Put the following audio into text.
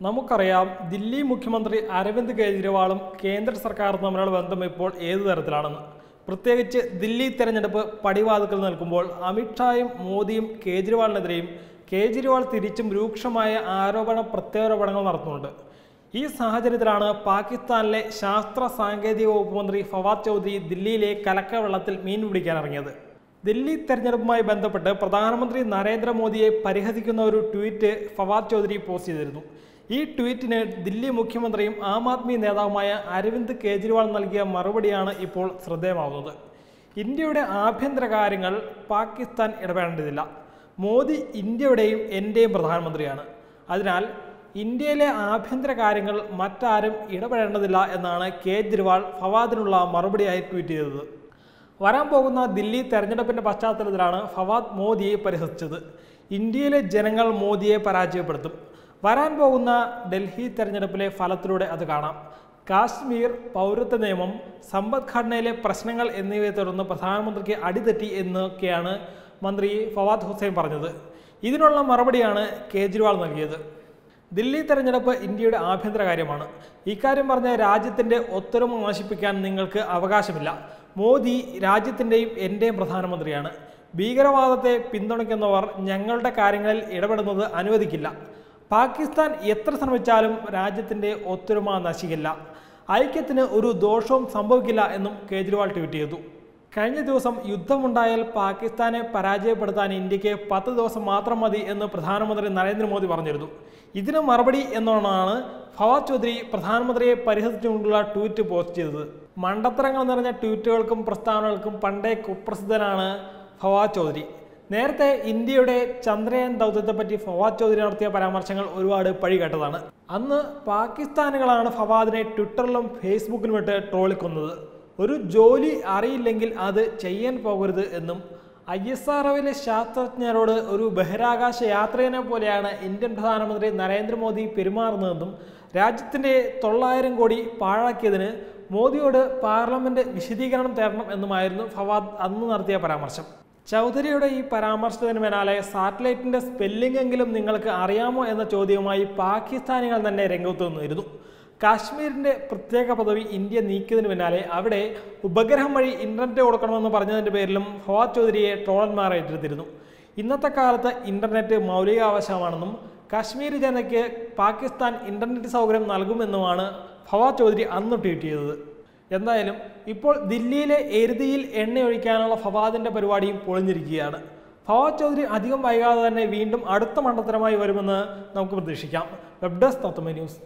നമുക്കറിയാം ദില്ലി മുഖ്യമന്ത്രി അരവിന്ദ് കെജ്രിവാളും കേന്ദ്ര സർക്കാരും തമ്മിലുള്ള ബന്ധം ഇപ്പോൾ ഏതു തരത്തിലാണെന്ന്. പ്രത്യേകിച്ച് ദില്ലി തെരഞ്ഞെടുപ്പ് പടിവാതുക്കൾ നിൽക്കുമ്പോൾ അമിത്ഷായും മോദിയും കേജ്രിവാളിനെതിരെയും കേജ്രിവാൾ തിരിച്ചും രൂക്ഷമായ ആരോപണ പ്രത്യാരോപണങ്ങൾ നടത്തുന്നുണ്ട്. ഈ സാഹചര്യത്തിലാണ് പാകിസ്ഥാനിലെ ശാസ്ത്ര സാങ്കേതിക വകുപ്പ് മന്ത്രി ഫവാദ് ചൗധരി ദില്ലിയിലെ കലക്കവെള്ളത്തിൽ മീൻ പിടിക്കാൻ ഇറങ്ങിയത്. ദില്ലി തെരഞ്ഞെടുപ്പുമായി ബന്ധപ്പെട്ട് പ്രധാനമന്ത്രി നരേന്ദ്രമോദിയെ പരിഹസിക്കുന്ന ഒരു ട്വീറ്റ് ഫവാദ് ചൗധരി പോസ്റ്റ് ചെയ്തിരുന്നു. ഈ ട്വീറ്റിന് ദില്ലി മുഖ്യമന്ത്രിയും ആം ആദ്മി നേതാവുമായ അരവിന്ദ് കെജ്രിവാൾ നൽകിയ മറുപടിയാണ് ഇപ്പോൾ ശ്രദ്ധേയമാവുന്നത് ഇന്ത്യയുടെ ആഭ്യന്തര കാര്യങ്ങൾ പാകിസ്ഥാൻ ഇടപെടേണ്ടതില്ല. മോദി ഇന്ത്യയുടെയും എന്റെയും പ്രധാനമന്ത്രിയാണ്. അതിനാൽ ഇന്ത്യയിലെ ആഭ്യന്തര കാര്യങ്ങൾ മറ്റാരും ഇടപെടേണ്ടതില്ല എന്നാണ് കേജ്രിവാൾ ഫവാദിനുള്ള മറുപടിയായി ട്വീറ്റ് ചെയ്തത്. വരാൻ പോകുന്ന ദില്ലി തെരഞ്ഞെടുപ്പിന്റെ പശ്ചാത്തലത്തിലാണ് ഫവാദ് മോദിയെ പരിഹസിച്ചത്. ഇന്ത്യയിലെ ജനങ്ങൾ മോദിയെ പരാജയപ്പെടുത്തും. വരാൻ പോകുന്ന ഡൽഹി തെരഞ്ഞെടുപ്പിലെ ഫലത്തിലൂടെ അത് കാണാം. കാശ്മീർ പൗരത്വ നിയമം സമ്പദ്ഘടനയിലെ പ്രശ്നങ്ങൾ എന്നിവയെ തുടർന്ന് പ്രധാനമന്ത്രിക്ക് അടിതെറ്റി എന്നൊക്കെയാണ് മന്ത്രി ഫവാദ് ഹുസൈൻ പറഞ്ഞത്. ഇതിനുള്ള മറുപടിയാണ് കേജ്രിവാൾ നൽകിയത്. ദില്ലി തെരഞ്ഞെടുപ്പ് ഇന്ത്യയുടെ ആഭ്യന്തര കാര്യമാണ്. ഇക്കാര്യം പറഞ്ഞ രാജ്യത്തിന്റെ ഒത്തൊരുമ നശിപ്പിക്കാൻ നിങ്ങൾക്ക് അവകാശമില്ല. മോദി രാജ്യത്തിന്റെയും എന്റെയും പ്രധാനമന്ത്രിയാണ്. ഭീകരവാദത്തെ പിന്തുണയ്ക്കുന്നവർ ഞങ്ങളുടെ കാര്യങ്ങളിൽ ഇടപെടുന്നത് അനുവദിക്കില്ല. പാകിസ്ഥാൻ എത്ര ശ്രമിച്ചാലും രാജ്യത്തിന്റെ ഒത്തൊരുമ നശിക്കില്ല. ഐക്യത്തിന് ഒരു ദോഷവും സംഭവിക്കില്ല എന്നും കേജ്രിവാൾ ട്വീറ്റ് ചെയ്തു. കഴിഞ്ഞ ദിവസം യുദ്ധമുണ്ടായാൽ പാകിസ്ഥാനെ പരാജയപ്പെടുത്താൻ ഇന്ത്യയ്ക്ക് പത്ത് ദിവസം മാത്രം മതി എന്ന് പ്രധാനമന്ത്രി നരേന്ദ്രമോദി പറഞ്ഞിരുന്നു. ഇതിന് മറുപടി എന്നോണാണ് ഫവാദ് ചൗധരി പ്രധാനമന്ത്രിയെ പരിഹസിച്ചുകൊണ്ടുള്ള ട്വീറ്റ് പോസ്റ്റ് ചെയ്തത്. മണ്ടത്തരങ്ങൾ നിറഞ്ഞ ട്വീറ്റുകൾക്കും പ്രസ്താവനകൾക്കും പണ്ടേ കുപ്രസിദ്ധനാണ് ഫവാദ് ചൗധരി. നേരത്തെ ഇന്ത്യയുടെ ചന്ദ്രയാൻ ദൗത്യത്തെ പറ്റി ഫവാദ് ചൗധരി നടത്തിയ പരാമർശങ്ങൾ ഒരുപാട് പഴി കേട്ടതാണ് അന്ന് പാകിസ്ഥാനുകളാണ് ഫവാദിനെ ട്വിറ്ററിലും ഫേസ്ബുക്കിലും ഇട്ട് ട്രോളിക്കുന്നത്. ഒരു ജോലി അറിയില്ലെങ്കിൽ അത് ചെയ്യാൻ പോകരുത് എന്നും ഐ എസ് ആർ ഒയിലെ ശാസ്ത്രജ്ഞരോട് ഒരു ബഹിരാകാശ യാത്രികനെ പോലെയാണ് ഇന്ത്യൻ പ്രധാനമന്ത്രി നരേന്ദ്രമോദി പെരുമാറുന്നതെന്നും രാജ്യത്തിന്റെ തൊള്ളായിരം കോടി പാഴാക്കിയതിന് മോദിയോട് പാർലമെന്റ് വിശദീകരണം തരണം എന്നുമായിരുന്നു ഫവാദ് അന്ന് നടത്തിയ പരാമർശം. ചൗധരിയുടെ ഈ പരാമർശത്തിന് പിന്നാലെ സാറ്റലൈറ്റിന്റെ സ്പെല്ലിംഗ് എങ്കിലും നിങ്ങൾക്ക് അറിയാമോ എന്ന ചോദ്യവുമായി പാകിസ്ഥാനികൾ തന്നെ രംഗത്ത് വന്നിരുന്നു. കാശ്മീരിന്റെ പ്രത്യേക പദവി ഇന്ത്യ നീക്കിയതിന് പിന്നാലെ അവിടെ ഉപഗ്രഹം വഴി ഇന്റർനെറ്റ് കൊടുക്കണമെന്ന് പറഞ്ഞതിന്റെ പേരിലും ഫവാദ് ചൗധരിയെ ട്രോളന്മാർ ഏറ്റെടുത്തിരുന്നു. ഇന്നത്തെ കാലത്ത് ഇന്റർനെറ്റ് മൗലികാവകാശമാണെന്നും കാശ്മീർ ജനതയ്ക്ക് പാകിസ്ഥാൻ ഇന്റർനെറ്റ് സൗകര്യം നൽകുമെന്നുമാണ് ഫവാദ് ചൗധരി അന്ന് ട്വീറ്റ് ചെയ്തത്. എന്തായാലും ഇപ്പോൾ ദില്ലിയിലെ എരുതിയിൽ എണ്ണയൊഴിക്കാനുള്ള ഫവാദിന്റെ പരിപാടിയും പൊളിഞ്ഞിരിക്കുകയാണ്. ഫവാദ് ചൗധരി അധികം വൈകാതെ തന്നെ വീണ്ടും അടുത്ത മണ്ഡലമായി വരുമെന്ന് നമുക്ക് പ്രതീക്ഷിക്കാം. Web desk തത്വമേ news